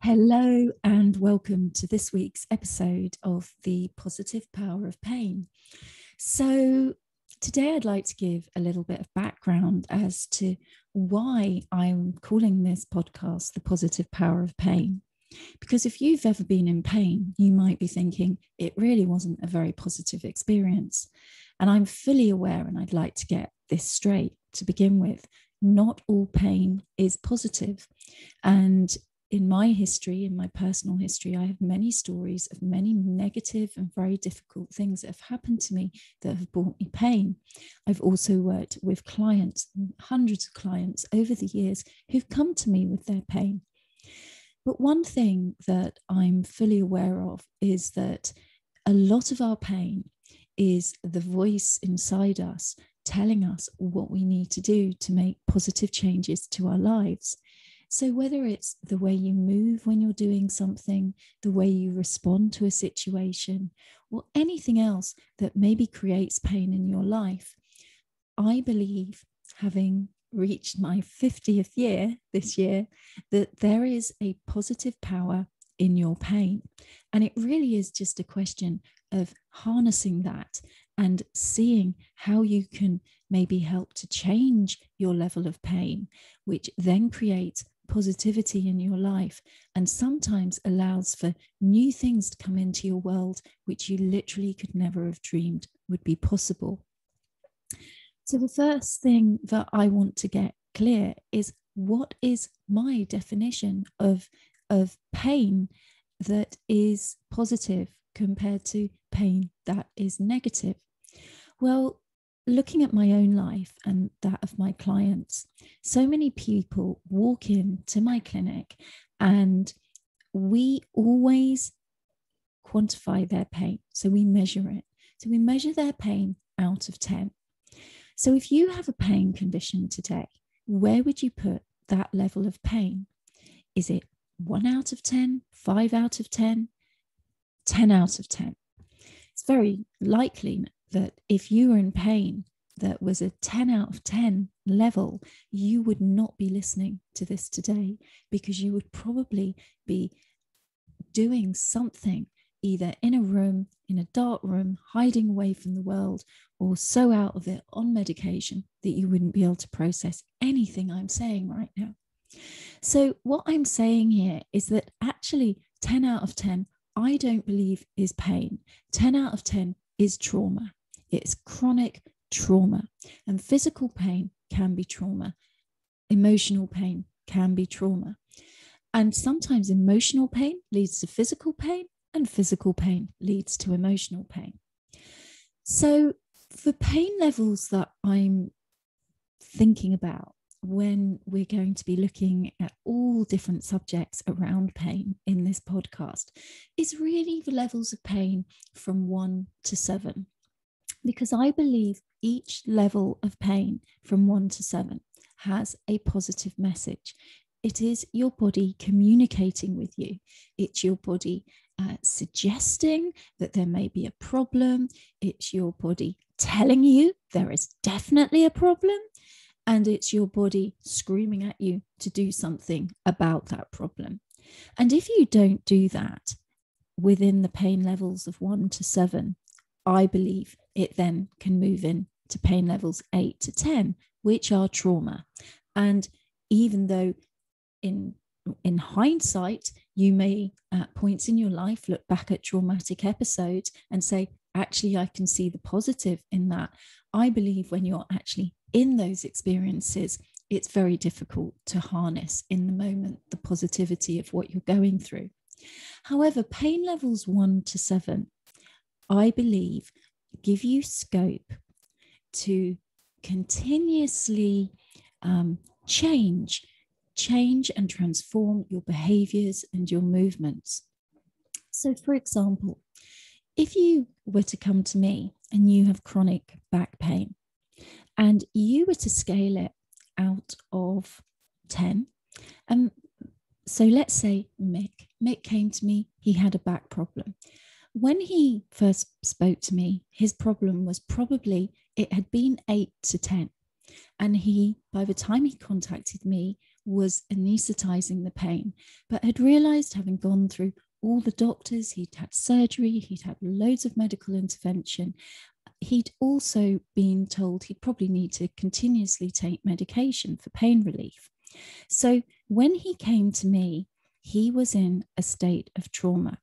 Hello, and welcome to this week's episode of The Positive Power of Pain. So, today I'd like to give a little bit of background as to why I'm calling this podcast The Positive Power of Pain. Because if you've ever been in pain, you might be thinking it really wasn't a very positive experience. And I'm fully aware, and I'd like to get this straight to begin with. Not all pain is positive. And in my history, in my personal history, I have many stories of many negative and very difficult things that have happened to me that have brought me pain. I've also worked with clients, hundreds of clients over the years who've come to me with their pain. But one thing that I'm fully aware of is that a lot of our pain is the voice inside us telling us what we need to do to make positive changes to our lives. So, whether it's the way you move when you're doing something, the way you respond to a situation, or anything else that maybe creates pain in your life, I believe, having reached my 50th year this year, that there is a positive power in your pain. And it really is just a question of harnessing that and seeing how you can maybe help to change your level of pain, which then creates positivity in your life and sometimes allows for new things to come into your world which you literally could never have dreamed would be possible. So, the first thing that I want to get clear is what is my definition of, of pain that is positive compared to pain that is negative? Well, looking at my own life and that of my clients, so many people walk into my clinic and we always quantify their pain. So we measure it. So we measure their pain out of 10. So if you have a pain condition today, where would you put that level of pain? Is it one out of 10, five out of 10, 10 out of 10? It's very likely that if you were in pain that was a 10 out of 10 level, you would not be listening to this today because you would probably be doing something either in a room, in a dark room, hiding away from the world, or so out of it on medication that you wouldn't be able to process anything I'm saying right now. So, what I'm saying here is that actually 10 out of 10, I don't believe is pain. 10 out of 10 is trauma. It's chronic trauma. And physical pain can be trauma, emotional pain can be trauma. And sometimes emotional pain leads to physical pain, and physical pain leads to emotional pain. So, the pain levels that I'm thinking about when we're going to be looking at all different subjects around pain in this podcast is really the levels of pain from one to seven because I believe each level of pain from one to seven has a positive message. It is your body communicating with you, it's your body uh, suggesting that there may be a problem, it's your body telling you there is definitely a problem, and it's your body screaming at you to do something about that problem. And if you don't do that within the pain levels of one to seven, I believe it then can move in to pain levels 8 to 10 which are trauma. And even though in in hindsight you may at points in your life look back at traumatic episodes and say actually i can see the positive in that i believe when you're actually in those experiences it's very difficult to harness in the moment the positivity of what you're going through. However pain levels 1 to 7 i believe give you scope to continuously um, change, change and transform your behaviors and your movements. So, for example, if you were to come to me and you have chronic back pain and you were to scale it out of 10, and um, so let's say Mick, Mick came to me, he had a back problem when he first spoke to me, his problem was probably it had been eight to 10. And he, by the time he contacted me, was anesthetizing the pain, but had realized, having gone through all the doctors, he'd had surgery, he'd had loads of medical intervention. He'd also been told he'd probably need to continuously take medication for pain relief. So when he came to me, he was in a state of trauma.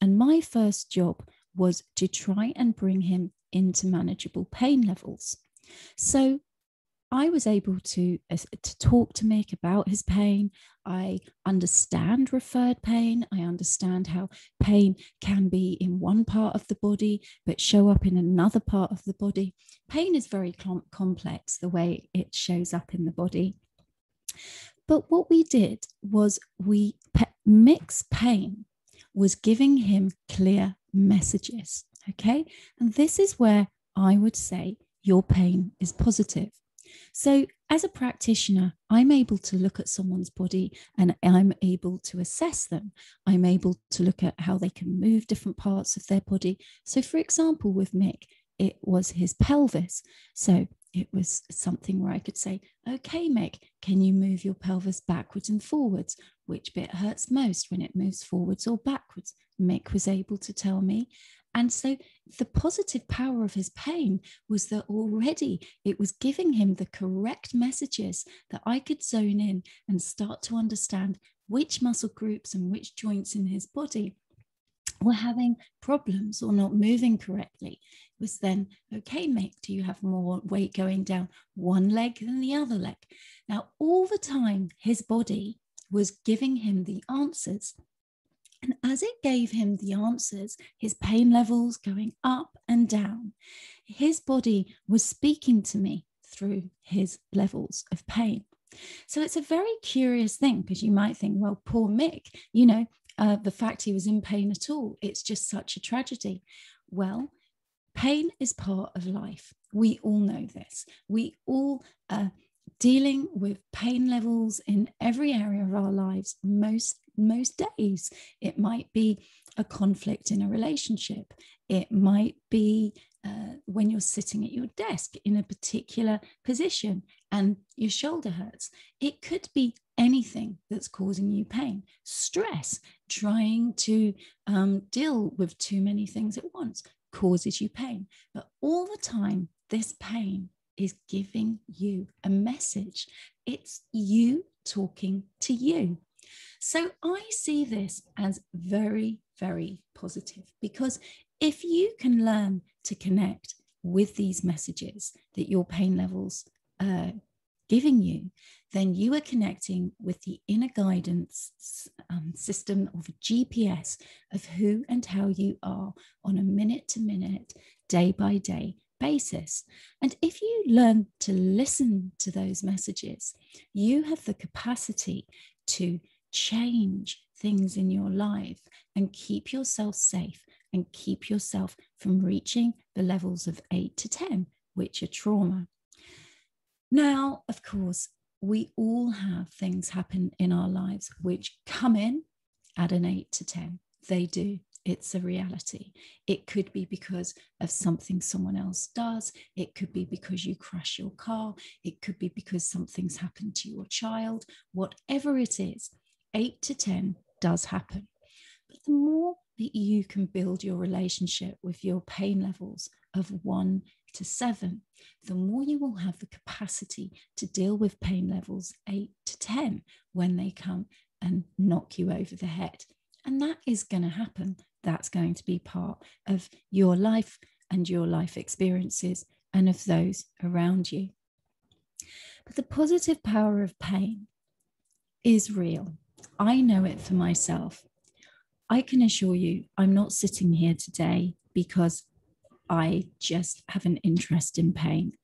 And my first job was to try and bring him into manageable pain levels. So I was able to, uh, to talk to Mick about his pain. I understand referred pain. I understand how pain can be in one part of the body, but show up in another part of the body. Pain is very com- complex, the way it shows up in the body. But what we did was we pe- Mick's pain was giving him clear messages. Okay. And this is where I would say your pain is positive. So, as a practitioner, I'm able to look at someone's body and I'm able to assess them. I'm able to look at how they can move different parts of their body. So, for example, with Mick, it was his pelvis. So, it was something where I could say, okay, Mick, can you move your pelvis backwards and forwards? Which bit hurts most when it moves forwards or backwards? Mick was able to tell me. And so the positive power of his pain was that already it was giving him the correct messages that I could zone in and start to understand which muscle groups and which joints in his body were having problems or not moving correctly. Was then, okay, Mick, do you have more weight going down one leg than the other leg? Now, all the time, his body was giving him the answers and as it gave him the answers, his pain levels going up and down, his body was speaking to me through his levels of pain. So it's a very curious thing because you might think, well, poor Mick, you know, uh, the fact he was in pain at all, it's just such a tragedy. Well, pain is part of life. We all know this. We all are dealing with pain levels in every area of our lives most most days. It might be a conflict in a relationship. It might be uh, when you're sitting at your desk in a particular position and your shoulder hurts. It could be anything that's causing you pain. Stress trying to um, deal with too many things at once causes you pain but all the time this pain is giving you a message. It's you talking to you. So I see this as very, very positive because if you can learn to connect with these messages that your pain levels are giving you, then you are connecting with the inner guidance um, system of GPS of who and how you are on a minute to minute, day by day basis. And if you learn to listen to those messages, you have the capacity to change things in your life and keep yourself safe and keep yourself from reaching the levels of eight to 10, which are trauma. Now, of course, we all have things happen in our lives which come in at an eight to 10. They do it's a reality. It could be because of something someone else does. It could be because you crash your car. It could be because something's happened to your child. Whatever it is, eight to 10 does happen. But the more that you can build your relationship with your pain levels of one to seven, the more you will have the capacity to deal with pain levels eight to 10 when they come and knock you over the head. And that is going to happen that's going to be part of your life and your life experiences and of those around you. But the positive power of pain is real. I know it for myself. I can assure you, I'm not sitting here today because I just have an interest in pain.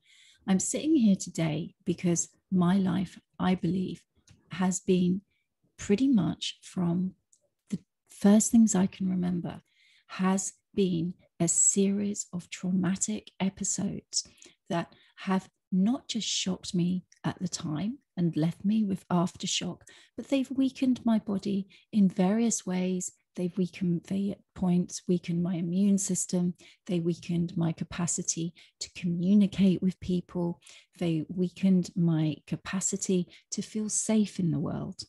I'm sitting here today because my life, I believe, has been pretty much from the first things I can remember has been a series of traumatic episodes that have not just shocked me at the time and left me with aftershock, but they've weakened my body in various ways They've weakened, they at points weakened my immune system. They weakened my capacity to communicate with people. They weakened my capacity to feel safe in the world.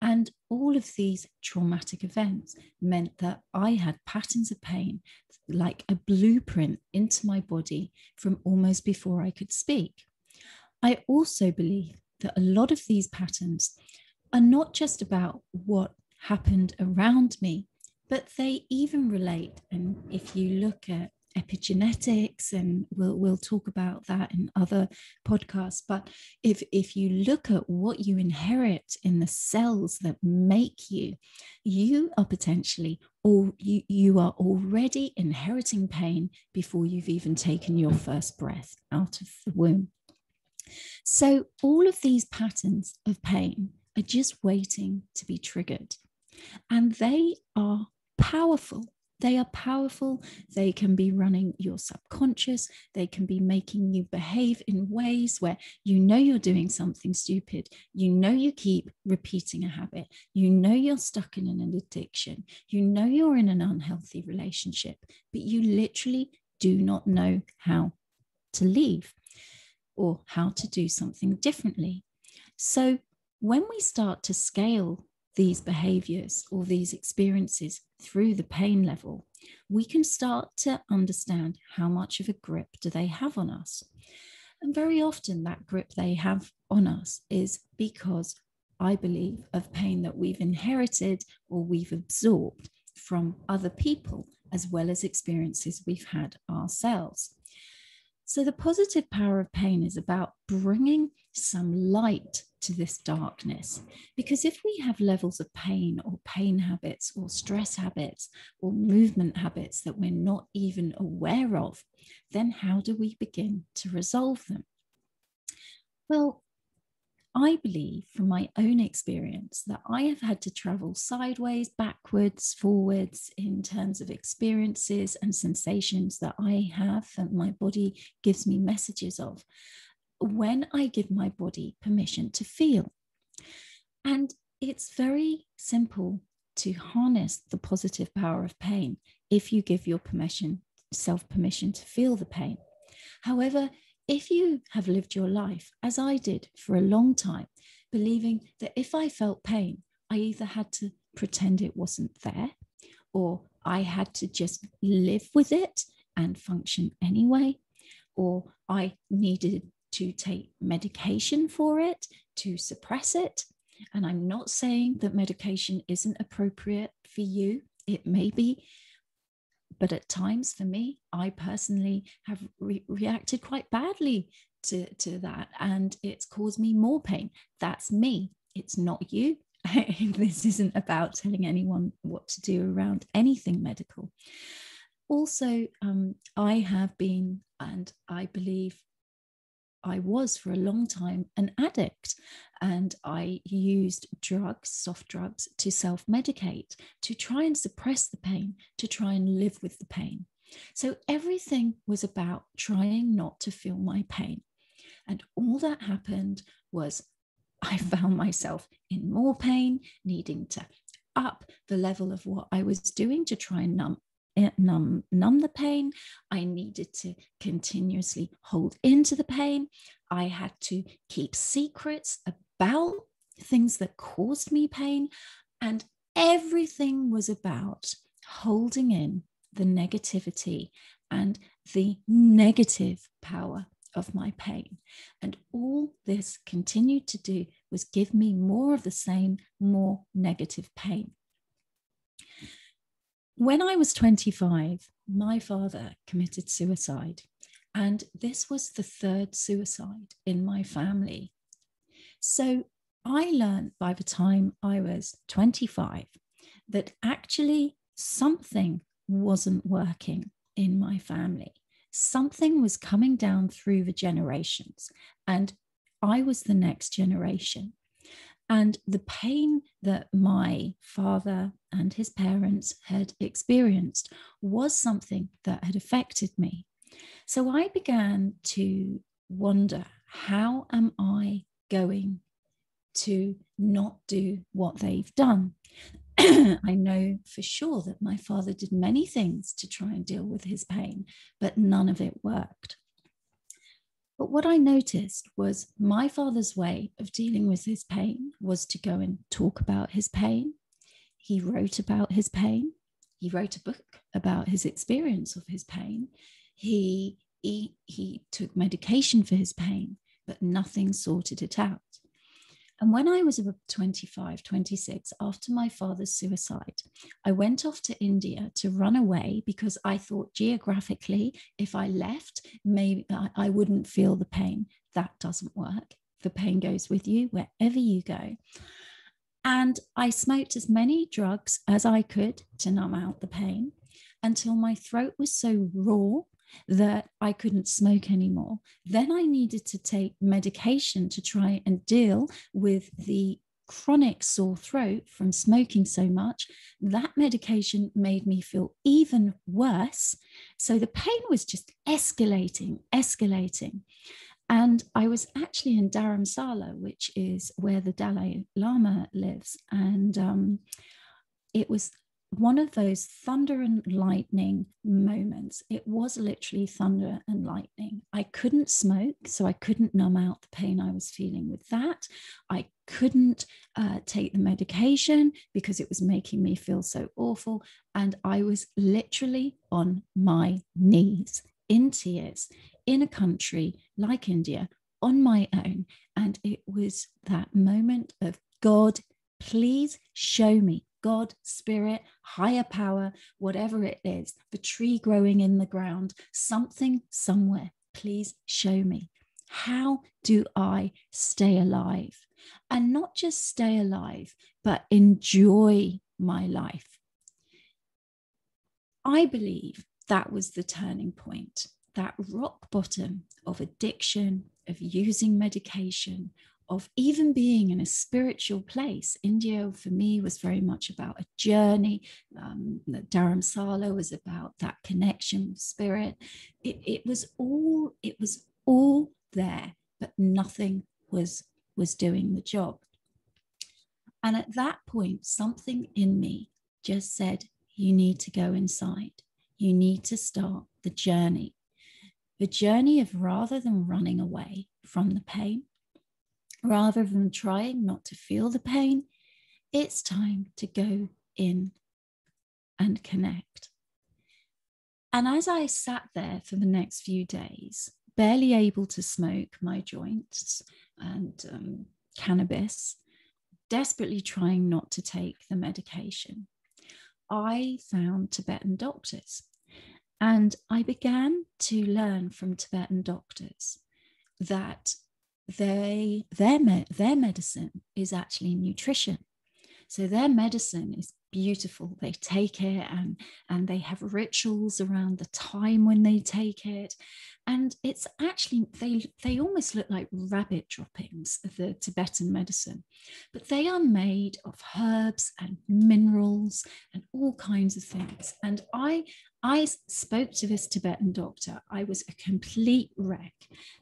And all of these traumatic events meant that I had patterns of pain, like a blueprint into my body from almost before I could speak. I also believe that a lot of these patterns are not just about what happened around me, but they even relate. And if you look at epigenetics and we'll we'll talk about that in other podcasts but if if you look at what you inherit in the cells that make you you are potentially or you you are already inheriting pain before you've even taken your first breath out of the womb so all of these patterns of pain are just waiting to be triggered and they are powerful they are powerful. They can be running your subconscious. They can be making you behave in ways where you know you're doing something stupid. You know you keep repeating a habit. You know you're stuck in an addiction. You know you're in an unhealthy relationship, but you literally do not know how to leave or how to do something differently. So when we start to scale these behaviors or these experiences through the pain level, we can start to understand how much of a grip do they have on us. And very often that grip they have on us is because I believe of pain that we've inherited or we've absorbed from other people, as well as experiences we've had ourselves. So, the positive power of pain is about bringing some light to this darkness. Because if we have levels of pain or pain habits or stress habits or movement habits that we're not even aware of, then how do we begin to resolve them? Well, I believe from my own experience that I have had to travel sideways, backwards, forwards in terms of experiences and sensations that I have and my body gives me messages of when I give my body permission to feel. And it's very simple to harness the positive power of pain if you give your permission, self permission to feel the pain. However, if you have lived your life, as I did for a long time, believing that if I felt pain, I either had to pretend it wasn't there or I had to just live with it and function anyway, or I needed to take medication for it to suppress it. And I'm not saying that medication isn't appropriate for you, it may be but at times for me i personally have re- reacted quite badly to, to that and it's caused me more pain. That's me. It's not you. This isn't about telling anyone what to do around anything medical. Also um, i have been and i believe I was for a long time an addict and I used drugs, soft drugs, to self medicate, to try and suppress the pain, to try and live with the pain. So everything was about trying not to feel my pain. And all that happened was I found myself in more pain, needing to up the level of what I was doing to try and numb numb, numb the pain. I needed to continuously hold into the pain. I had to keep secrets about things that caused me pain. And everything was about holding in the negativity and the negative power of my pain. And all this continued to do was give me more of the same, more negative pain. When I was 25, my father committed suicide, and this was the third suicide in my family. So I learned by the time I was 25 that actually something wasn't working in my family. Something was coming down through the generations, and I was the next generation. And the pain that my father and his parents had experienced was something that had affected me. So I began to wonder how am I going to not do what they've done? I know for sure that my father did many things to try and deal with his pain, but none of it worked. But what I noticed was my father's way of dealing with his pain was to go and talk about his pain. He wrote about his pain. He wrote a book about his experience of his pain. He, he, he took medication for his pain, but nothing sorted it out. And when I was about 25, 26, after my father's suicide, I went off to India to run away because I thought geographically, if I left, maybe I wouldn't feel the pain. That doesn't work. The pain goes with you wherever you go. And I smoked as many drugs as I could to numb out the pain until my throat was so raw that I couldn't smoke anymore. Then I needed to take medication to try and deal with the chronic sore throat from smoking so much. That medication made me feel even worse. So the pain was just escalating, escalating. And I was actually in Dharamsala, which is where the Dalai Lama lives. And um, it was one of those thunder and lightning moments. It was literally thunder and lightning. I couldn't smoke, so I couldn't numb out the pain I was feeling with that. I couldn't uh, take the medication because it was making me feel so awful. And I was literally on my knees in tears in a country like India on my own. And it was that moment of God, please show me God, spirit, higher power, whatever it is, the tree growing in the ground, something somewhere, please show me. How do I stay alive? And not just stay alive, but enjoy my life. I believe that was the turning point, that rock bottom of addiction, of using medication, of even being in a spiritual place. India for me was very much about a journey. Um, Dharamsala was about that connection with spirit. It, it was all it was all there, but nothing was was doing the job. And at that point, something in me just said, "You need to go inside. You need to start the journey." The journey of rather than running away from the pain, rather than trying not to feel the pain, it's time to go in and connect. And as I sat there for the next few days, barely able to smoke my joints and um, cannabis, desperately trying not to take the medication, I found Tibetan doctors. And I began to learn from Tibetan doctors that they their their medicine is actually nutrition. So their medicine is beautiful. They take it and and they have rituals around the time when they take it. And it's actually they they almost look like rabbit droppings of the tibetan medicine. But they are made of herbs and minerals and all kinds of things. And i I spoke to this Tibetan doctor. I was a complete wreck.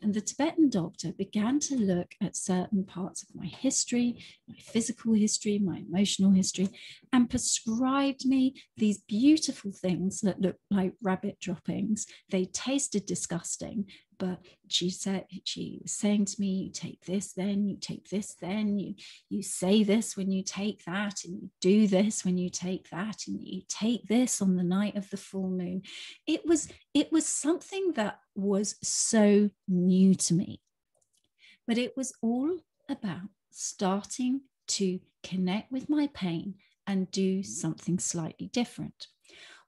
And the Tibetan doctor began to look at certain parts of my history, my physical history, my emotional history, and prescribed me these beautiful things that looked like rabbit droppings. They tasted disgusting, but she said she was saying to me you take this then you take this then you you say this when you take that and you do this when you take that and you take this on the night of the full moon. It was it was something that was so new to me. But it was all about starting to connect with my pain and do something slightly different.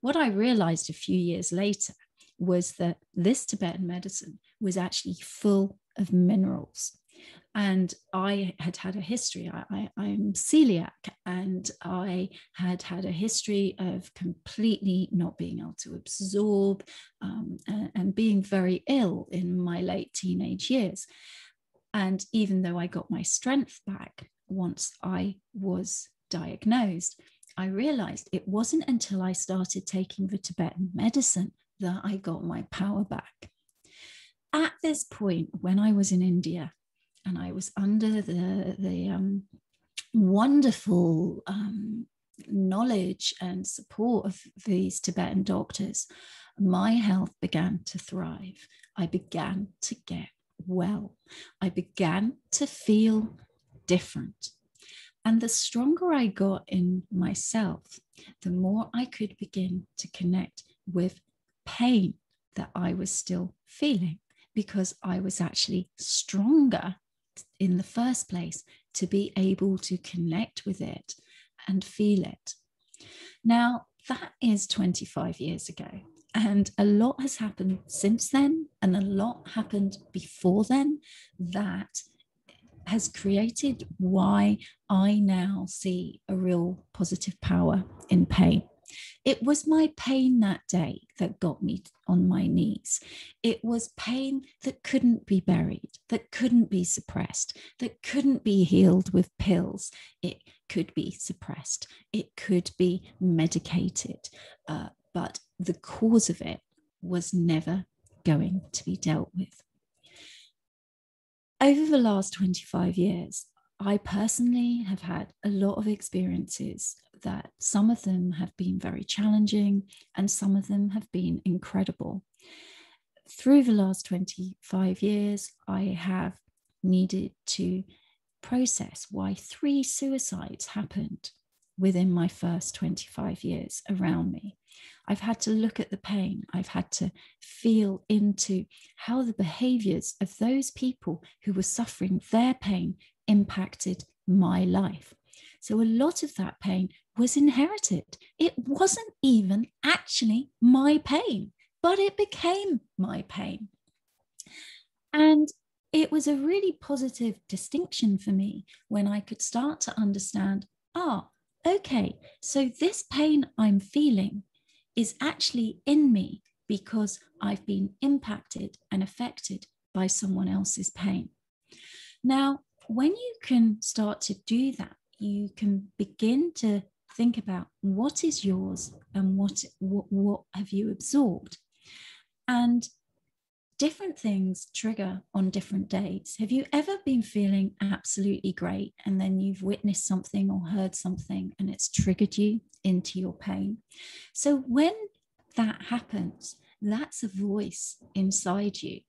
What i realized a few years later was that this Tibetan medicine was actually full of minerals. And I had had a history. I, am celiac, and I had had a history of completely not being able to absorb um, and, and being very ill in my late teenage years. And even though I got my strength back once I was diagnosed, I realized it wasn't until I started taking the Tibetan medicine that I got my power back. At this point, when I was in India and I was under the, the um, wonderful um, knowledge and support of these Tibetan doctors, my health began to thrive. I began to get well. I began to feel different. And the stronger I got in myself, the more I could begin to connect with pain that I was still feeling because I was actually stronger in the first place to be able to connect with it and feel it. Now, that is 25 years ago. And a lot has happened since then, and a lot happened before then that has created why I now see a real positive power in pain. It was my pain that day that got me on my knees. It was pain that couldn't be buried, that couldn't be suppressed, that couldn't be healed with pills. It could be suppressed, it could be medicated, uh, but the cause of it was never going to be dealt with. Over the last 25 years, I personally have had a lot of experiences that some of them have been very challenging and some of them have been incredible. Through the last 25 years, I have needed to process why three suicides happened within my first 25 years around me. I've had to look at the pain. I've had to feel into how the behaviors of those people who were suffering their pain impacted my life. So a lot of that pain was inherited. It wasn't even actually my pain, but it became my pain. And it was a really positive distinction for me when I could start to understand ah, okay, so this pain I'm feeling is actually in me because I've been impacted and affected by someone else's pain. Now, when you can start to do that, you can begin to think about what is yours and what, what, what have you absorbed. And different things trigger on different days. Have you ever been feeling absolutely great and then you've witnessed something or heard something and it's triggered you into your pain? So when that happens, that's a voice inside you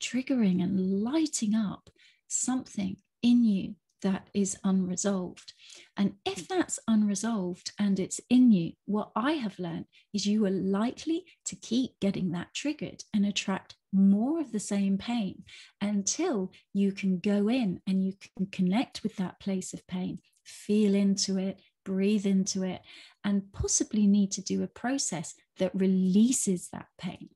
triggering and lighting up something in you that is unresolved. And if that's unresolved and it's in you, what I have learned is you are likely to keep getting that triggered and attract more of the same pain until you can go in and you can connect with that place of pain, feel into it, breathe into it, and possibly need to do a process that releases that pain.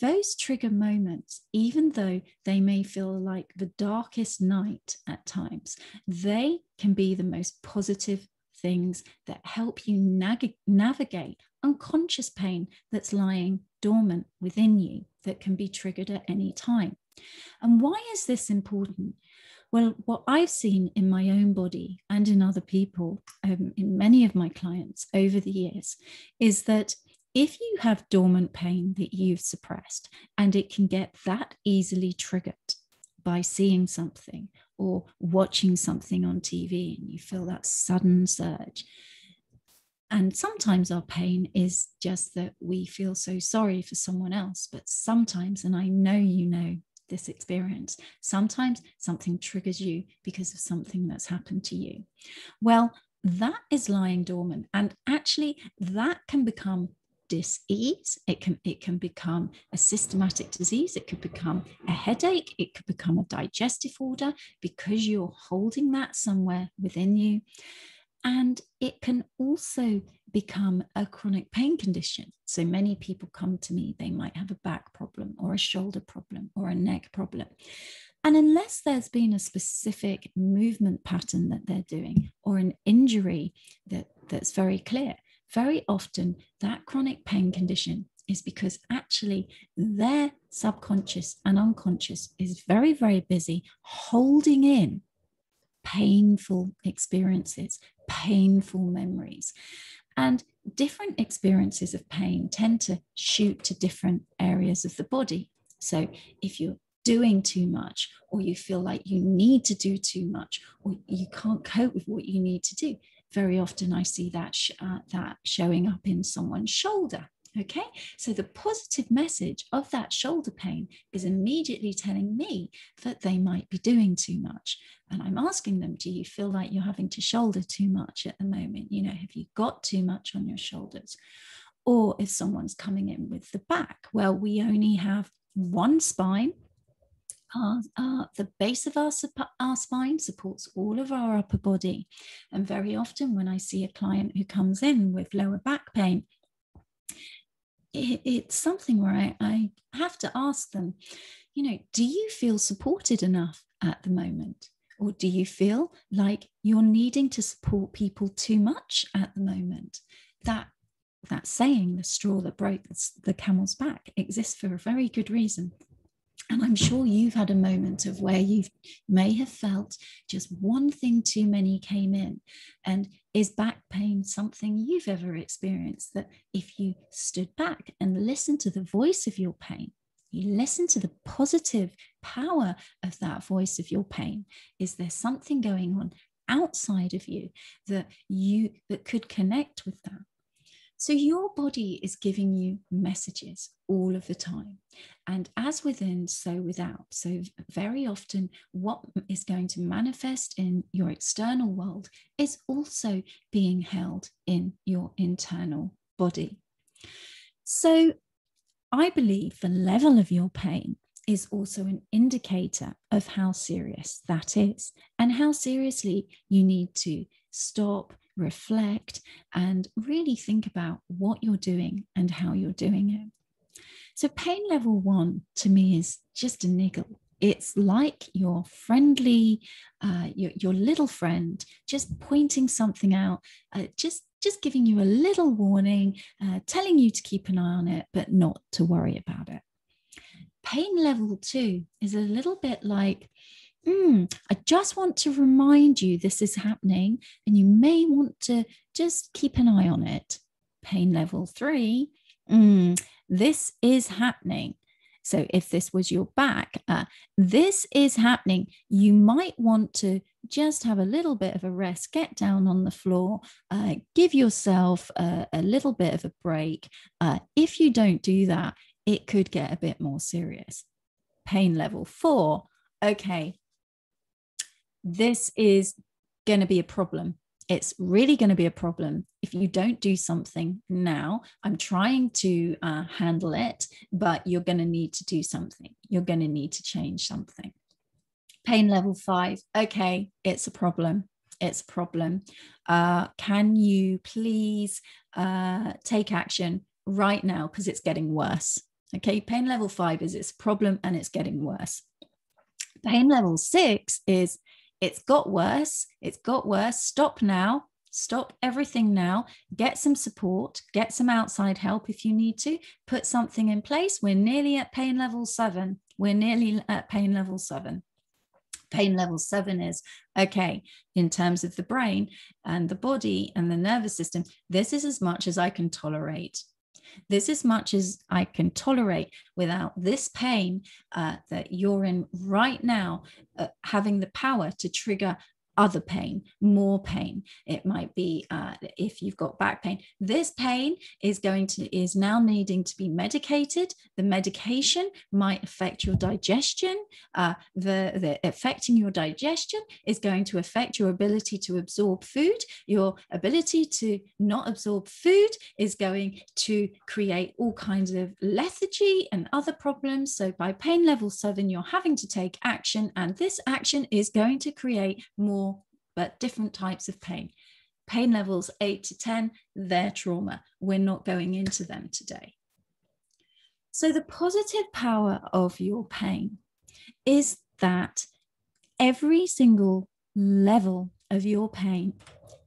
Those trigger moments, even though they may feel like the darkest night at times, they can be the most positive things that help you nag- navigate unconscious pain that's lying dormant within you that can be triggered at any time. And why is this important? Well, what I've seen in my own body and in other people, um, in many of my clients over the years, is that if you have dormant pain that you've suppressed and it can get that easily triggered by seeing something or watching something on TV and you feel that sudden surge. And sometimes our pain is just that we feel so sorry for someone else. But sometimes, and I know you know this experience, sometimes something triggers you because of something that's happened to you. Well, that is lying dormant. And actually, that can become dis-ease. It can it can become a systematic disease. It could become a headache. It could become a digestive order because you're holding that somewhere within you. And it can also become a chronic pain condition. So many people come to me they might have a back problem or a shoulder problem or a neck problem. And unless there's been a specific movement pattern that they're doing or an injury that, that's very clear, very often that chronic pain condition is because actually their subconscious and unconscious is very, very busy holding in painful experiences, painful memories. And different experiences of pain tend to shoot to different areas of the body. So if you're doing too much, or you feel like you need to do too much, or you can't cope with what you need to do, very often I see that, sh- uh, that showing up in someone's shoulder. Okay, so the positive message of that shoulder pain is immediately telling me that they might be doing too much. And I'm asking them, do you feel like you're having to shoulder too much at the moment? You know, have you got too much on your shoulders? Or if someone's coming in with the back, well, we only have one spine. Uh, the base of our, our spine supports all of our upper body. And very often, when I see a client who comes in with lower back pain, it, it's something where I, I have to ask them, you know, do you feel supported enough at the moment? Or do you feel like you're needing to support people too much at the moment? That that saying, the straw that broke the camel's back, exists for a very good reason. And I'm sure you've had a moment of where you may have felt just one thing too many came in. And is back pain something you've ever experienced that if you stood back and listened to the voice of your pain, you listen to the positive power of that voice of your pain, is there something going on outside of you that you that could connect with that? So your body is giving you messages all of the time. And as within, so without. So very often, what is going to manifest in your external world is also being held in your internal body. So I believe the level of your pain is also an indicator of how serious that is and how seriously you need to stop, reflect, and really think about what you're doing and how you're doing it. So, pain level one to me is just a niggle. It's like your friendly, uh, your, your little friend just pointing something out, uh, just just giving you a little warning, uh, telling you to keep an eye on it, but not to worry about it. Pain level two is a little bit like mm, I just want to remind you this is happening, and you may want to just keep an eye on it. Pain level three, mm, this is happening. So, if this was your back, uh, this is happening. You might want to just have a little bit of a rest, get down on the floor, uh, give yourself a, a, little bit of a break. Uh, if you don't do that, it could get a bit more serious. Pain level four, okay, this is going to be a problem. It's really going to be a problem if you don't do something now. I'm trying to uh, handle it, but you're going to need to do something. You're going to need to change something. Pain level five. Okay, it's a problem. It's a problem. Uh, can you please uh, take action right now because it's getting worse? Okay, pain level five is it's a problem and it's getting worse. Pain level six is it's got worse. It's got worse. Stop now. Stop everything now. Get some support. Get some outside help if you need to. Put something in place. We're nearly at pain level seven. We're nearly at pain level seven. Pain level seven is okay, in terms of the brain and the body and the nervous system, this is as much as I can tolerate. This is much as I can tolerate without this pain uh, that you're in right now, uh, having the power to trigger other pain, more pain. It might be uh, if you've got back pain. This pain is going to is now needing to be medicated. The medication might affect your digestion. Uh, the the affecting your digestion is going to affect your ability to absorb food. Your ability to not absorb food is going to create all kinds of lethargy and other problems. So by pain level seven, you're having to take action, and this action is going to create more but different types of pain. Pain levels eight to 10, they're trauma. We're not going into them today. So, the positive power of your pain is that every single level of your pain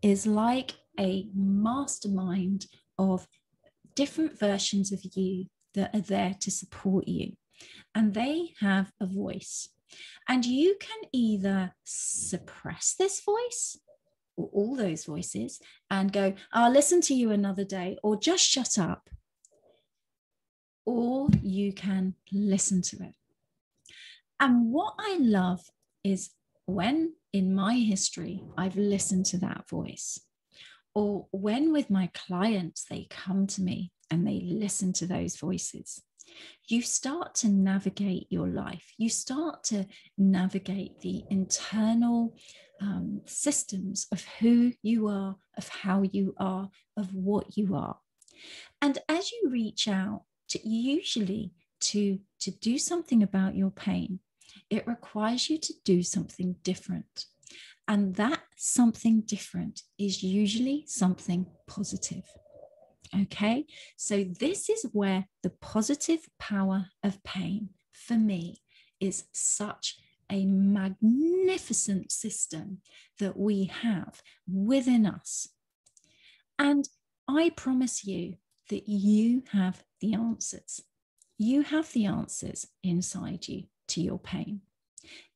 is like a mastermind of different versions of you that are there to support you. And they have a voice. And you can either suppress this voice or all those voices and go, I'll listen to you another day, or just shut up. Or you can listen to it. And what I love is when in my history I've listened to that voice, or when with my clients, they come to me and they listen to those voices, you start to navigate your life. You start to navigate the internal um, systems of who you are, of how you are, of what you are. And as you reach out to usually to, to do something about your pain, it requires you to do something different. And that something different is usually something positive. Okay, so this is where the positive power of pain for me is such a magnificent system that we have within us. And I promise you that you have the answers. You have the answers inside you to your pain.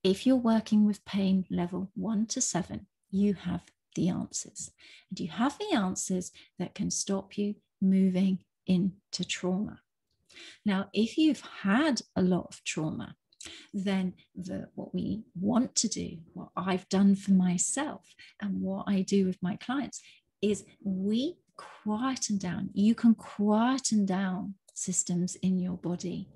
If you're working with pain level one to seven, you have the answers. And you have the answers that can stop you moving into trauma. Now, if you've had a lot of trauma, then the, what we want to do, what I've done for myself, and what I do with my clients is we quieten down. You can quieten down systems in your body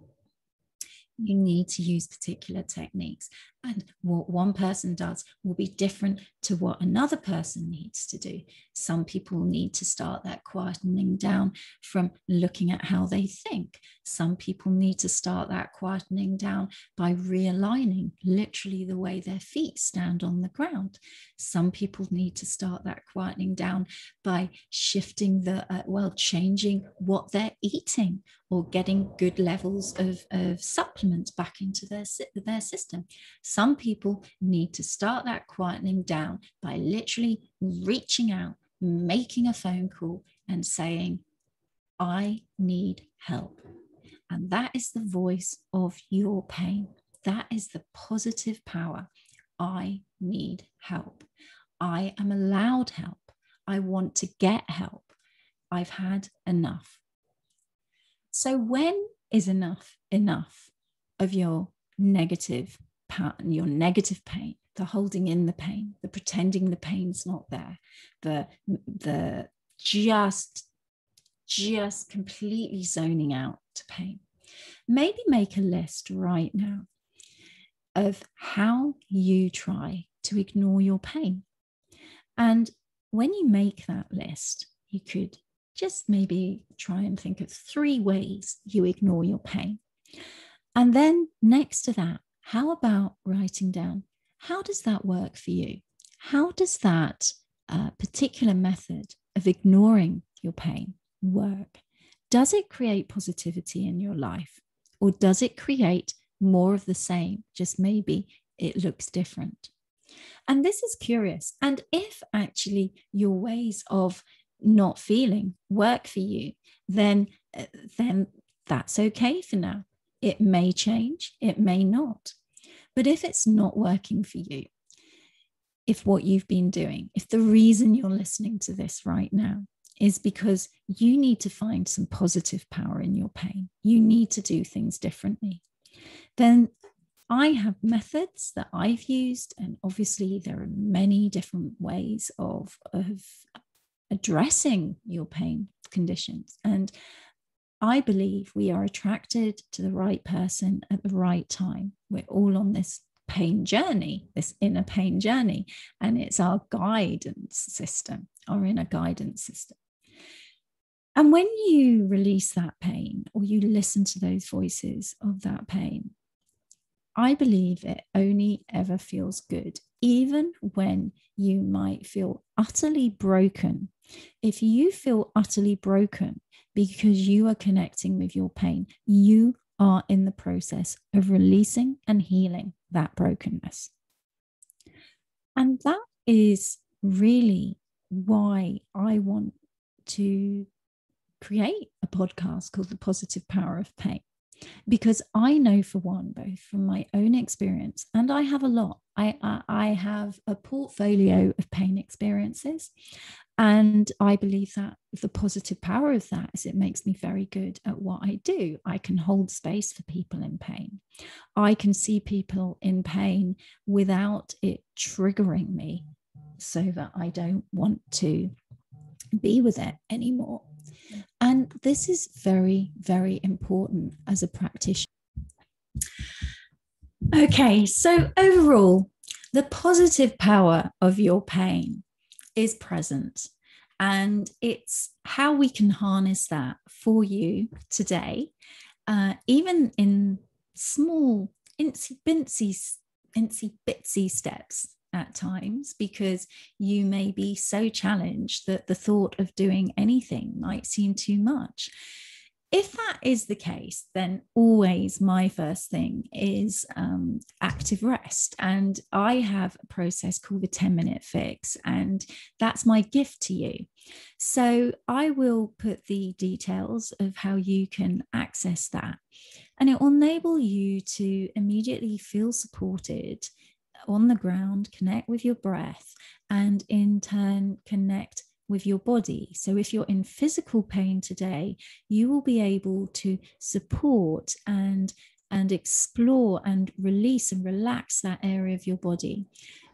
you need to use particular techniques. And what one person does will be different to what another person needs to do. Some people need to start that quietening down from looking at how they think. Some people need to start that quietening down by realigning literally the way their feet stand on the ground. Some people need to start that quietening down by shifting the, uh, well, changing what they're eating or getting good levels of, of supplements back into their, their system. Some people need to start that quietening down by literally reaching out, making a phone call, and saying, I need help. And that is the voice of your pain. That is the positive power. I need help. I am allowed help. I want to get help. I've had enough. So, when is enough enough of your negative pattern, your negative pain, the holding in the pain, the pretending the pain's not there, the the just just completely zoning out to pain. Maybe make a list right now of how you try to ignore your pain. And when you make that list, you could just maybe try and think of three ways you ignore your pain. And then next to that, how about writing down how does that work for you? How does that uh, particular method of ignoring your pain work? Does it create positivity in your life? Or does it create more of the same? Just maybe it looks different. And this is curious. And if actually your ways of not feeling work for you, then uh, then that's okay for now. It may change, it may not. But if it's not working for you, if what you've been doing, if the reason you're listening to this right now is because you need to find some positive power in your pain, you need to do things differently, then I have methods that I've used, and obviously there are many different ways of, of addressing your pain conditions. And I believe we are attracted to the right person at the right time. We're all on this pain journey, this inner pain journey, and it's our guidance system, our inner guidance system. And when you release that pain or you listen to those voices of that pain, I believe it only ever feels good, even when you might feel utterly broken. If you feel utterly broken because you are connecting with your pain, you are in the process of releasing and healing that brokenness. And that is really why I want to create a podcast called The Positive Power of Pain because I know for one, both from my own experience, and I have a lot. I, I, I have a portfolio of pain experiences, and I believe that the positive power of that is it makes me very good at what I do. I can hold space for people in pain. I can see people in pain without it triggering me so that I don't want to be with it anymore. And this is very, very important as a practitioner. Okay, so overall, the positive power of your pain is present. And it's how we can harness that for you today, uh, even in small, incy, bincy, incy bitsy steps at times, because you may be so challenged that the thought of doing anything might seem too much if that is the case, then always my first thing is um, active rest. And I have a process called the 10 minute fix, and that's my gift to you. So I will put the details of how you can access that, and it will enable you to immediately feel supported on the ground, connect with your breath, and in turn connect with your body. So, if you're in physical pain today, you will be able to support and and explore and release and relax that area of your body.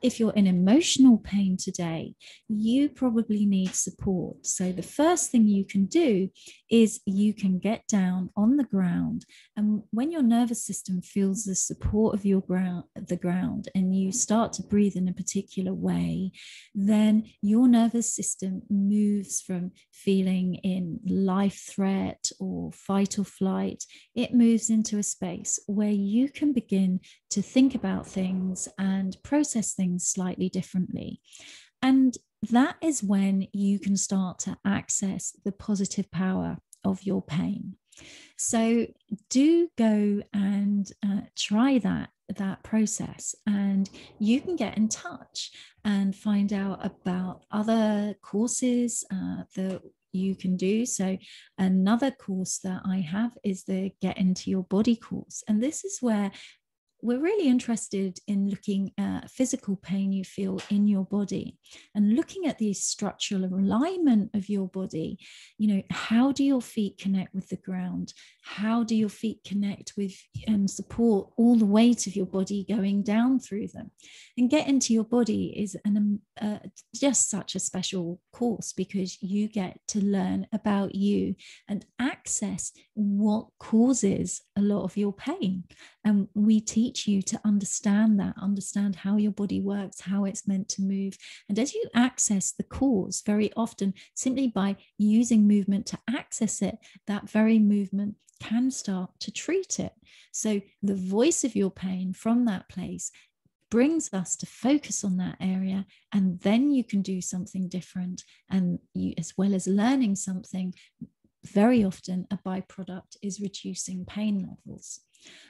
If you're in emotional pain today, you probably need support. So, the first thing you can do is you can get down on the ground. And when your nervous system feels the support of your ground, the ground, and you start to breathe in a particular way, then your nervous system moves from feeling in life threat or fight or flight, it moves into a space where you can begin to think about things and process things slightly differently. And that is when you can start to access the positive power of your pain. So do go and uh, try that that process and you can get in touch and find out about other courses uh, that you can do. So, another course that I have is the Get Into Your Body course. And this is where we're really interested in looking at physical pain you feel in your body and looking at the structural alignment of your body. You know, how do your feet connect with the ground? How do your feet connect with and support all the weight of your body going down through them? And get into your body is an um, uh, just such a special course because you get to learn about you and access what causes a lot of your pain. And we teach you to understand that, understand how your body works, how it's meant to move. And as you access the cause, very often, simply by using movement to access it, that very movement can start to treat it. So the voice of your pain from that place brings us to focus on that area and then you can do something different and you as well as learning something very often a byproduct is reducing pain levels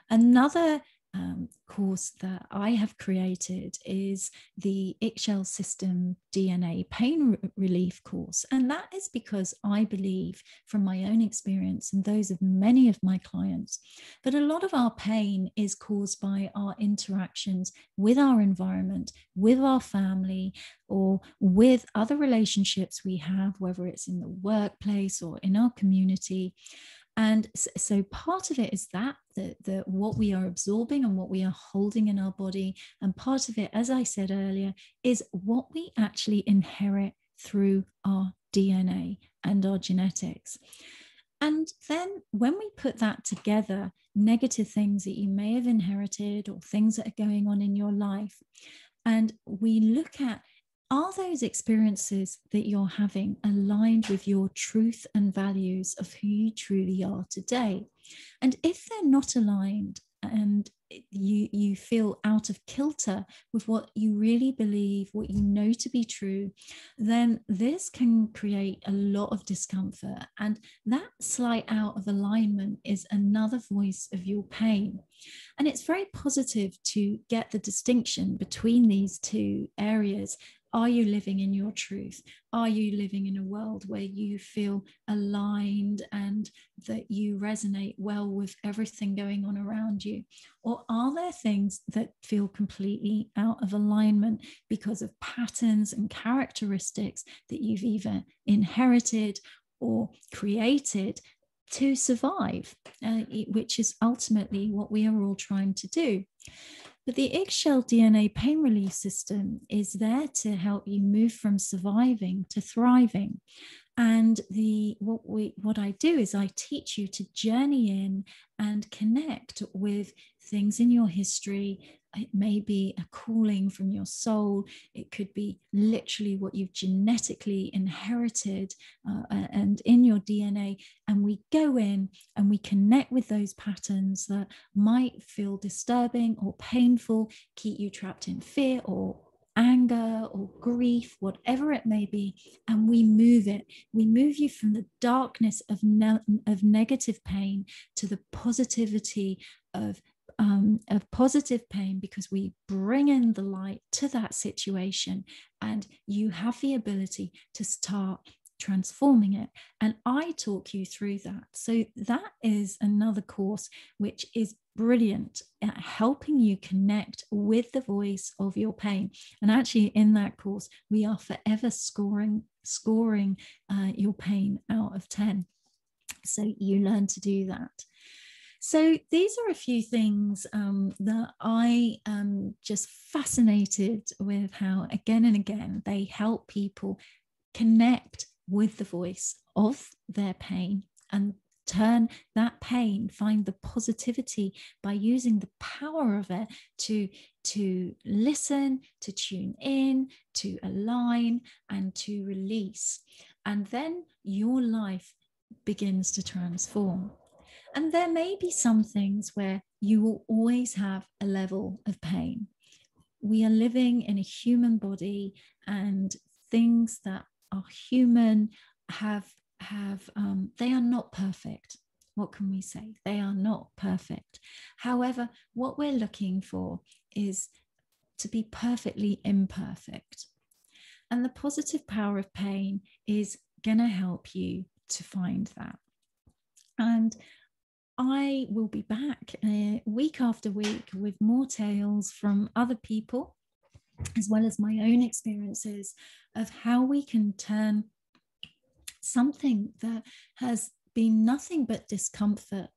Another um, course that I have created is the Ixchel System DNA Pain Re- Relief course. And that is because I believe, from my own experience and those of many of my clients, that a lot of our pain is caused by our interactions with our environment, with our family, or with other relationships we have, whether it's in the workplace or in our community and so part of it is that the what we are absorbing and what we are holding in our body. And part of it as i said earlier is what we actually inherit through our dna and our genetics. And then when we put that together negative things that you may have inherited or things that are going on in your life and we look at are those experiences that you're having aligned with your truth and values of who you truly are today? And if they're not aligned and you you feel out of kilter with what you really believe what you know to be true then this can create a lot of discomfort and that slight out of alignment is another voice of your pain and it's very positive to get the distinction between these two areas are you living in your truth? Are you living in a world where you feel aligned and that you resonate well with everything going on around you? Or are there things that feel completely out of alignment because of patterns and characteristics that you've either inherited or created to survive, uh, which is ultimately what we are all trying to do. But the Ixchel DNA pain relief system is there to help you move from surviving to thriving. And the what we what I do is I teach you to journey in and connect with things in your history. It may be a calling from your soul. It could be literally what you've genetically inherited uh, and in your dna and we go in and we connect with those patterns that might feel disturbing or painful keep you trapped in fear or anger or grief, whatever it may be, and we move it. We move you from the darkness of, ne- of negative pain to the positivity of um, of positive pain because we bring in the light to that situation and you have the ability to start transforming it. And I talk you through that. So that is another course which is brilliant at helping you connect with the voice of your pain. And actually, in that course, we are forever scoring scoring uh, your pain out of 10. So you learn to do that. So these are a few things um, that I am just fascinated with how again and again they help people connect with the voice of their pain and turn that pain find the positivity by using the power of it to to listen to tune in to align and to release. And then your life begins to transform and there may be some things where you will always have a level of pain. We are living in a human body, and things that are human have have um, they are not perfect. What can we say? They are not perfect. However, what we're looking for is to be perfectly imperfect. And the positive power of pain is going to help you to find that. And I will be back uh, week after week with more tales from other people, as well as my own experiences of how we can turn something that has been nothing but discomfort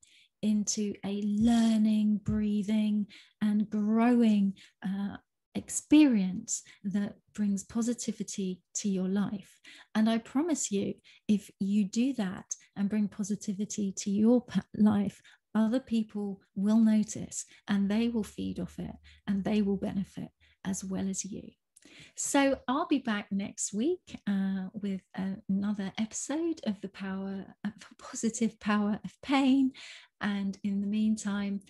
into a learning, breathing, and growing uh, experience that brings positivity to your life. And I promise you, if you do that and bring positivity to your life, other people will notice and they will feed off it and they will benefit as well as you. So I'll be back next week uh, with another episode of the power, of positive power of pain. And in the meantime,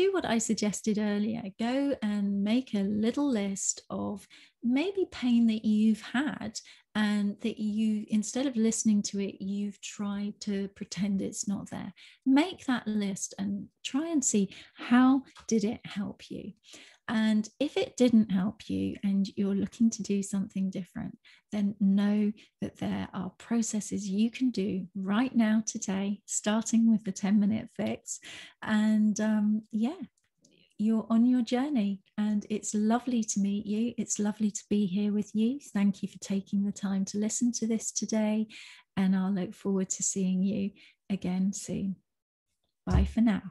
do what I suggested earlier go and make a little list of maybe pain that you've had and that you, instead of listening to it, you've tried to pretend it's not there. Make that list and try and see how did it help you. And if it didn't help you and you're looking to do something different, then know that there are processes you can do right now, today, starting with the 10 minute fix. And um, yeah, you're on your journey and it's lovely to meet you. It's lovely to be here with you. Thank you for taking the time to listen to this today. And I'll look forward to seeing you again soon. Bye for now.